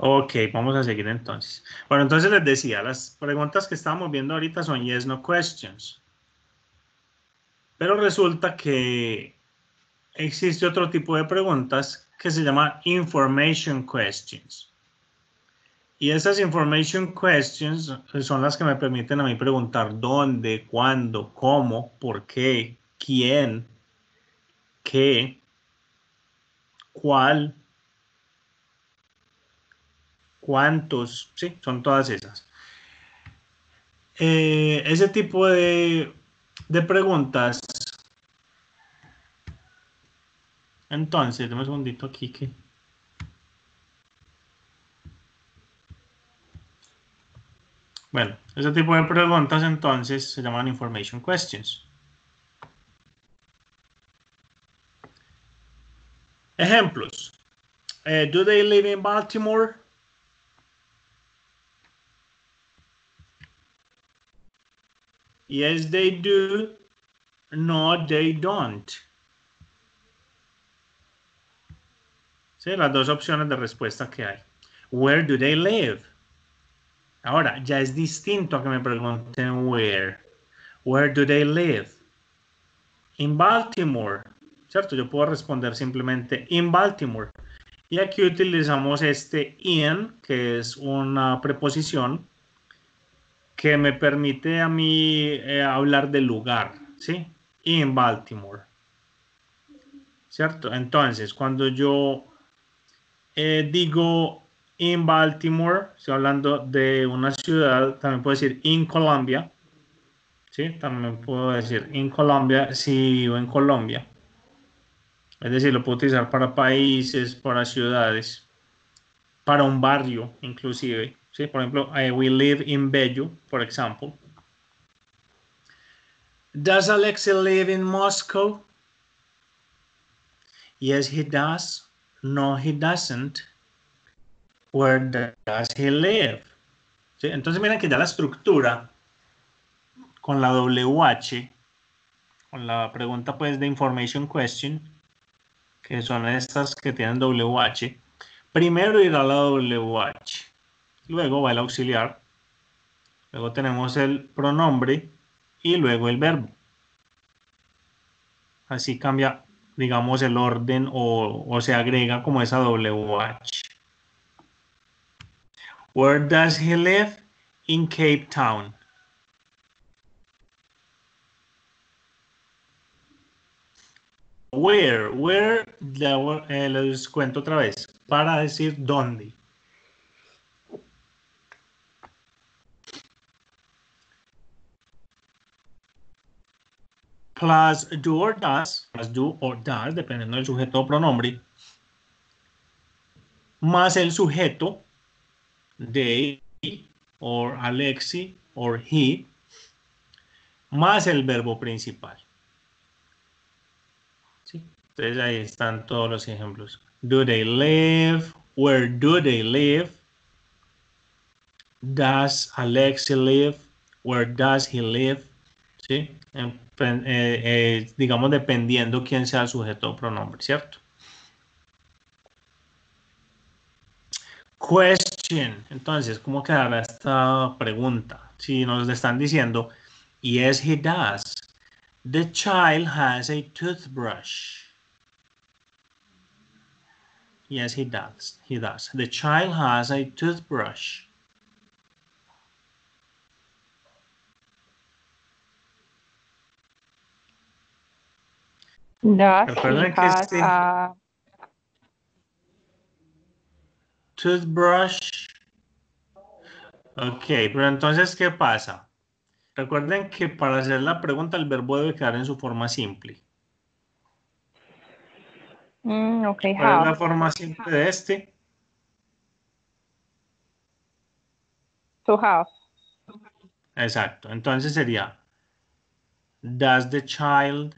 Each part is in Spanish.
Ok, vamos a seguir entonces. Bueno, entonces les decía, las preguntas que estamos viendo ahorita son yes, no questions. Pero resulta que existe otro tipo de preguntas que se llama information questions. Y esas information questions son las que me permiten a mí preguntar dónde, cuándo, cómo, por qué, quién, qué, cuál, cuántos, sí, son todas esas. Eh, ese tipo de, de preguntas. Entonces, dame un segundito aquí que... Bueno, ese tipo de preguntas entonces se llaman information questions. Ejemplos. Uh, do they live in Baltimore? Yes, they do. No, they don't. Sí, las dos opciones de respuesta que hay. Where do they live? Ahora, ya es distinto a que me pregunten where. Where do they live? In Baltimore. ¿Cierto? Yo puedo responder simplemente in Baltimore. Y aquí utilizamos este in, que es una preposición que me permite a mí eh, hablar del lugar, ¿sí? In Baltimore. ¿Cierto? Entonces, cuando yo eh, digo in Baltimore, estoy hablando de una ciudad, también puedo decir in Colombia, ¿sí? También puedo decir in Colombia si vivo en Colombia. Es decir, lo puedo utilizar para países, para ciudades, para un barrio inclusive. Por ejemplo, I we live in Bello, por ejemplo. Does Alexei live in Moscow? Yes, he does. No, he doesn't. Where does he live? Entonces miren que ya la estructura con la WH, con la pregunta pues de information question, que son estas que tienen WH, primero irá la WH, luego va el auxiliar, luego tenemos el pronombre y luego el verbo. Así cambia, digamos, el orden o, se agrega como esa WH. Where does he live? In Cape Town. Where, where, eh, les cuento otra vez, para decir dónde. Plus do or does, plus do or does, dependiendo del sujeto o pronombre, más el sujeto, they, or Alexi, or he, más el verbo principal. Entonces ahí están todos los ejemplos. Do they live? Where do they live? Does Alexi live? Where does he live? ¿Sí? Eh, eh, digamos dependiendo quién sea el sujeto o pronombre, ¿cierto? Question. Entonces, ¿cómo quedará esta pregunta? Si nos están diciendo, yes, he does. The child has a toothbrush. Yes, he does. He does. The child has a toothbrush. Does he has este- a Toothbrush. Ok, pero entonces, ¿qué pasa? Recuerden que para hacer la pregunta el verbo debe quedar en su forma simple. Mm, okay, ¿Cuál es la forma simple de este? To have. Exacto. Entonces sería, does the child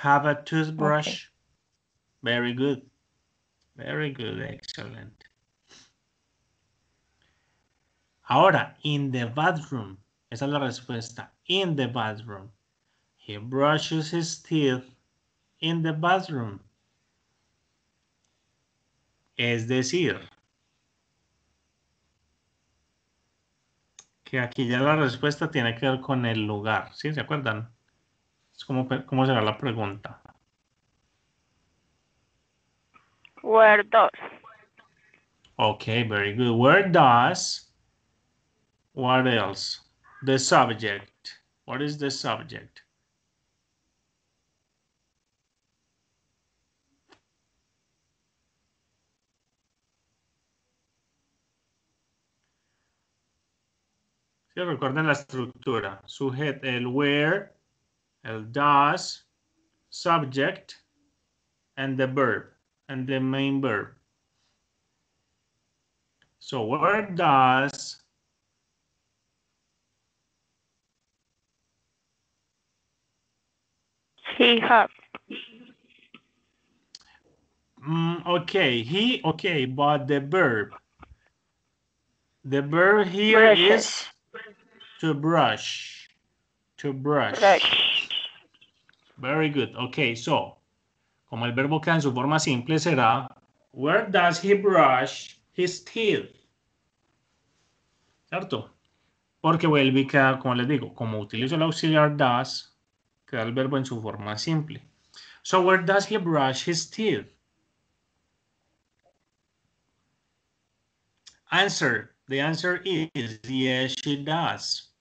have a toothbrush? Very good. Very good. Excellent. Ahora, in the bathroom. Esa es la respuesta. In the bathroom. He brushes his teeth in the bathroom. Es decir, que aquí ya la respuesta tiene que ver con el lugar, ¿sí? ¿Se acuerdan? ¿Cómo será la pregunta? Where does? Okay, very good. Where does? What else? The subject. What is the subject? Sí, recuerden la estructura. Sujeto, el where, does, subject, and the verb, and the main verb. So where does He have. Mm, okay, he okay, but the verb. The verb here is Brushes. to brush. To brush. Brush. Very good. Okay, so como el verbo queda en su forma simple será Where does he brush his teeth? ¿Cierto? Porque vuelve y queda, como les digo, como utilizo el auxiliar does, queda el verbo en su forma simple. So where does he brush his teeth? Answer. The answer is yes, she does.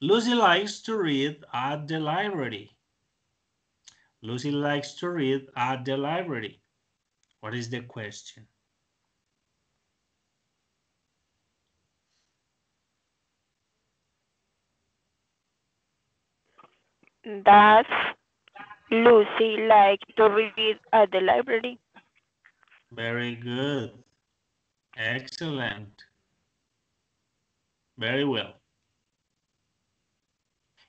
Lucy likes to read at the library. Lucy likes to read at the library. What is the question? Does Lucy like to read at the library? Very good. Excellent. Very well.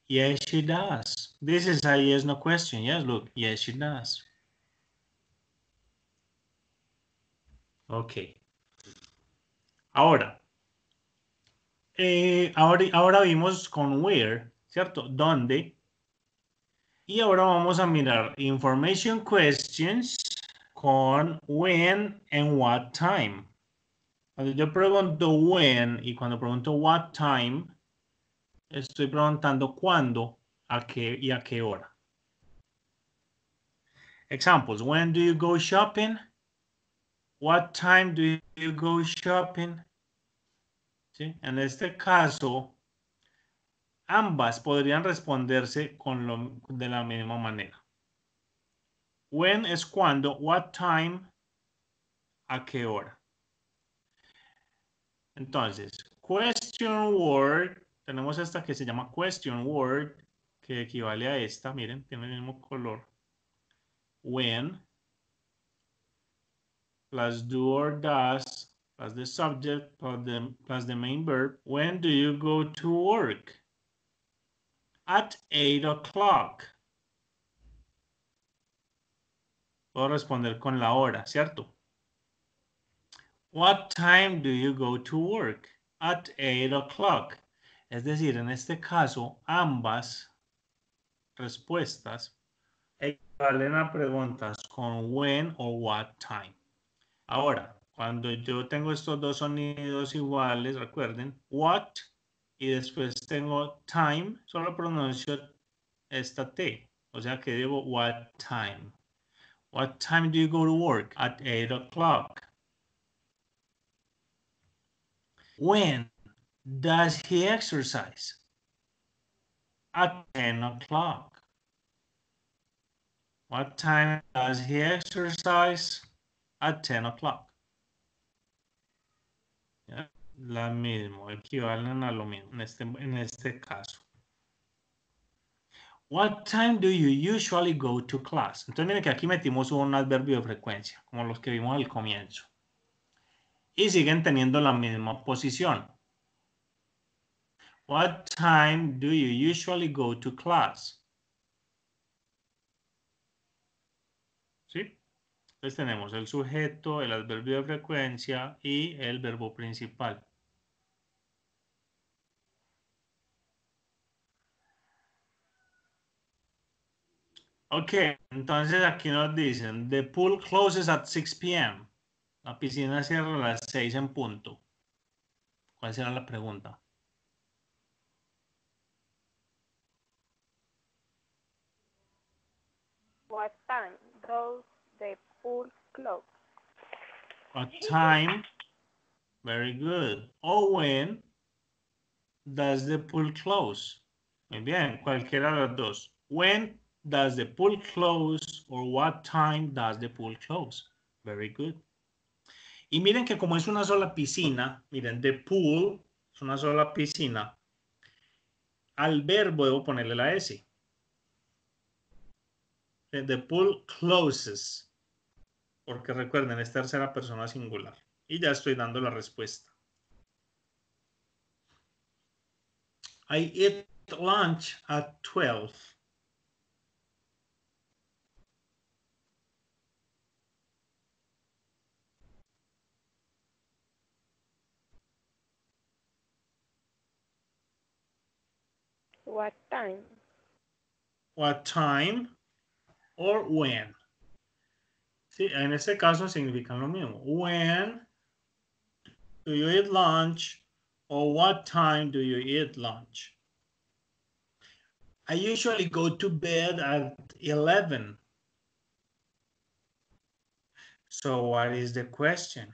Yes, she does. This is a yes, no question. Yes, look. Yes, she does. Ok. Ahora. eh, ahora, ahora vimos con where, ¿cierto? ¿Dónde? Y ahora vamos a mirar information questions con when and what time. Cuando yo pregunto when y cuando pregunto what time, estoy preguntando cuándo, a qué y a qué hora. Examples. When do you go shopping? What time do you go shopping? En este caso, ambas podrían responderse con lo, de la misma manera. When es cuando, what time, a qué hora. Entonces, question word, tenemos esta que se llama question word, que equivale a esta, miren, tiene el mismo color. When, plus do or does, plus the subject, plus the, plus the main verb. When do you go to work? At 8 o'clock. Puedo responder con la hora, ¿cierto? What time do you go to work? At 8 o'clock. Es decir, en este caso, ambas respuestas equivalen a preguntas con when o what time. Ahora, cuando yo tengo estos dos sonidos iguales, recuerden, what y después tengo time, solo pronuncio esta T. O sea que digo what time. What time do you go to work? At 8 o'clock. When does he exercise? At 10 o'clock. What time does he exercise? At 10 o'clock. La misma, equivalen a lo mismo en este, en este caso. What time do you usually go to class? Entonces miren que aquí metimos un adverbio de frecuencia, como los que vimos al comienzo. Y siguen teniendo la misma posición. What time do you usually go to class? ¿Sí? Entonces tenemos el sujeto, el adverbio de frecuencia y el verbo principal. Ok, entonces aquí nos dicen, the pool closes at 6 p.m. La piscina cierra a las 6 en punto. ¿Cuál será la pregunta? Does the pool close? What time? Very good. Or when does the pool close? Muy bien, cualquiera de los dos. When does the pool close or what time does the pool close? Very good. Y miren que como es una sola piscina, miren, the pool es una sola piscina, al verbo debo ponerle la S. The pool closes. Porque recuerden, es tercera persona singular. Y ya estoy dando la respuesta. I eat lunch at 12. What time? What time or when. Sí, en este caso significan lo mismo. When do you eat lunch or what time do you eat lunch? I usually go to bed at 11. So what is the question?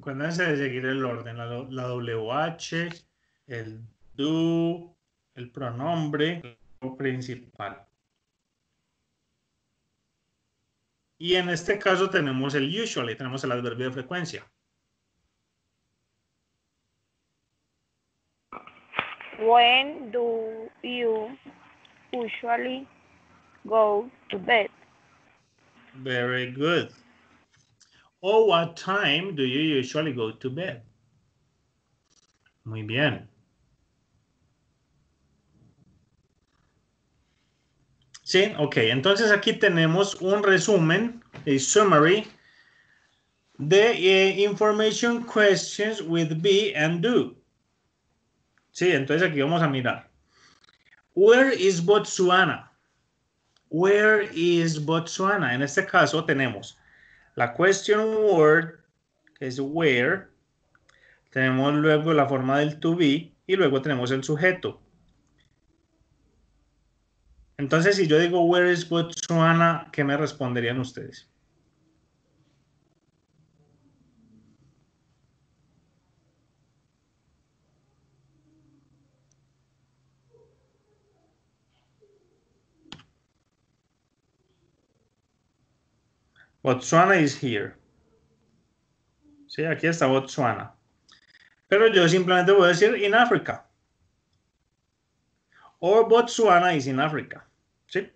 Acuérdense de seguir el orden, la, la WH, el do, el pronombre principal. Y en este caso tenemos el usually, tenemos el adverbio de frecuencia. When do you usually go to bed? Very good. Or what time do you usually go to bed? Muy bien. Sí, ok. Entonces aquí tenemos un resumen, a summary de eh, information questions with be and do. Sí, entonces aquí vamos a mirar. Where is Botswana? Where is Botswana? En este caso tenemos la question word, que es where. Tenemos luego la forma del to be y luego tenemos el sujeto. Entonces, si yo digo where is Botswana, ¿qué me responderían ustedes? Botswana is here. Sí, aquí está Botswana. Pero yo simplemente voy a decir in Africa. Or Botswana is in Africa. ¿Sí?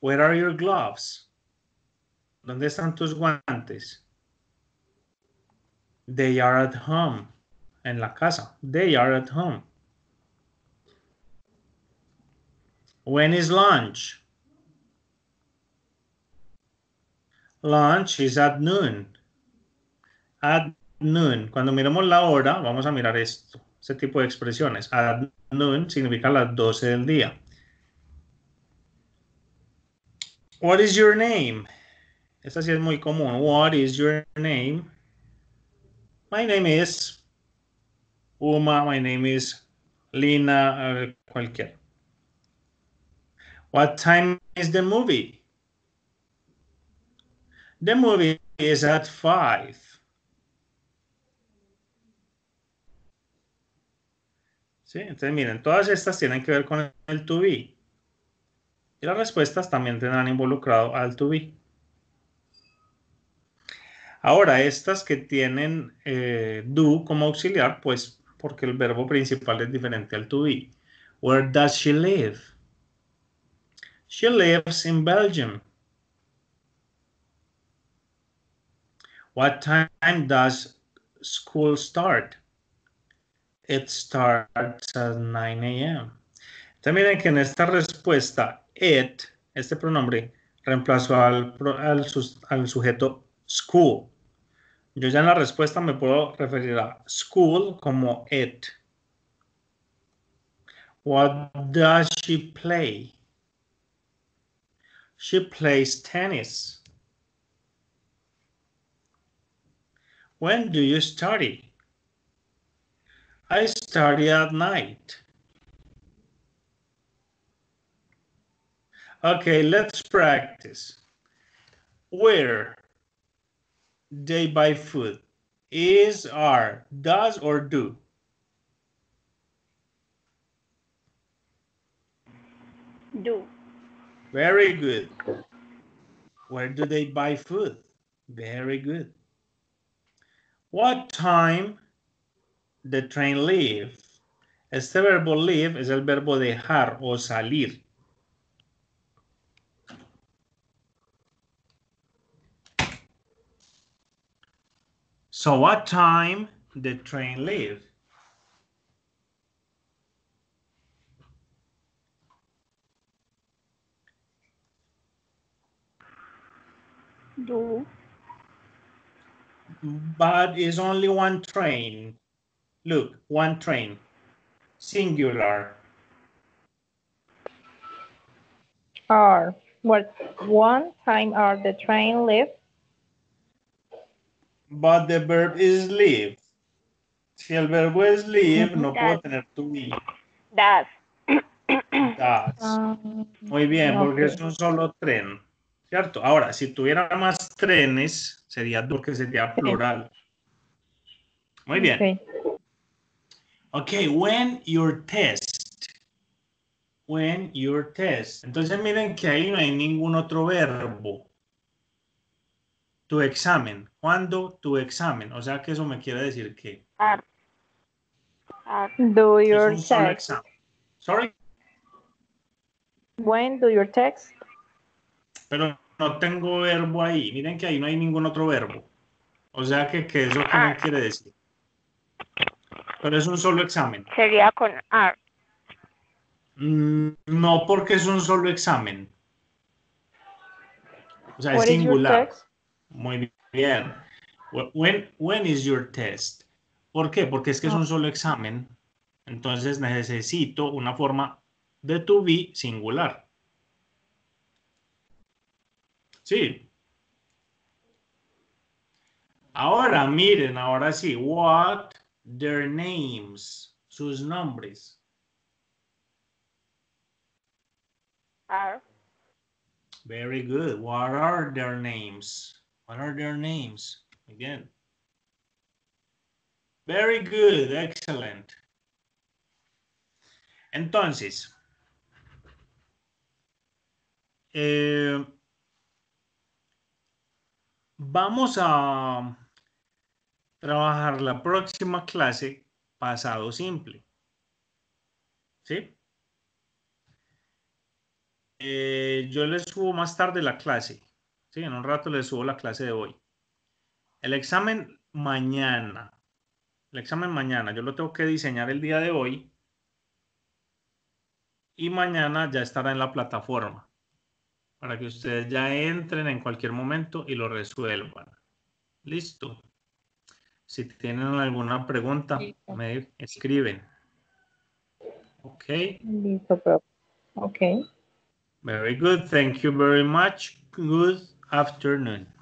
Where are your gloves? ¿Dónde están tus guantes? They are at home. En la casa. They are at home. When is lunch? Lunch is at noon. At noon. Cuando miremos la hora, vamos a mirar esto, este tipo de expresiones. At noon significa las 12 del día. What is your name? Esta sí es muy común. What is your name? My name is Uma. My name is Lina. Uh, cualquier. What time is the movie? The movie is at 5. ¿Sí? Entonces, miren, todas estas tienen que ver con el to be. Y las respuestas también tendrán involucrado al to be. Ahora, estas que tienen eh, do como auxiliar, pues porque el verbo principal es diferente al to be. Where does she live? She lives in Belgium. What time does school start? It starts at 9 a.m. Miren que en esta respuesta, it este pronombre reemplazó al, al al sujeto school. Yo ya en la respuesta me puedo referir a school como it. What does she play? She plays tennis. When do you study? I study at night. Okay, let's practice. Where they buy food? Is, are, does, or do? Do. Very good. Where do they buy food? Very good. What time the train leave? Este verbo leave es el verbo dejar o salir. So what time the train leave? Do. But it's only one train. Look, one train. Singular. Are. What one time are the train leave? But the verb is leave. Si el verbo es leave, no puedo tener to be. Does. Does. Um, Muy bien, porque ok. es un solo tren. ¿Cierto? Ahora, si tuviera más trenes, sería porque sería plural. Muy bien. okay. Okay, when your test. When your test. Entonces miren que ahí no hay ningún otro verbo. Tu examen. ¿Cuándo tu examen? O sea que eso me quiere decir que. Do your examen. Sorry, When do your text? pero no tengo verbo ahí. Miren que ahí no hay ningún otro verbo. O sea que, que eso que me Ah. quiere decir. Pero es un solo examen. Sería con are. Mm, No porque es un solo examen. O sea, es singular. Muy bien. Wh- When, when is your test? ¿Por qué? Porque es que es un solo examen. Entonces necesito una forma de to be singular. Sí. Ahora miren, ahora sí. What their names, sus nombres. Are. Very good. What are their names? What are their names? Again. Very good. Excellent. Entonces, eh, vamos a trabajar la próxima clase pasado simple. ¿Sí? Eh, yo les subo más tarde la clase. Sí, en un rato les subo la clase de hoy. El examen mañana. El examen mañana. Yo lo tengo que diseñar el día de hoy. Y mañana ya estará en la plataforma. Para que ustedes ya entren en cualquier momento y lo resuelvan. Listo. Si tienen alguna pregunta, Listo. me escriben. Ok. Listo. Okay. Very good. Thank you very much. Good afternoon.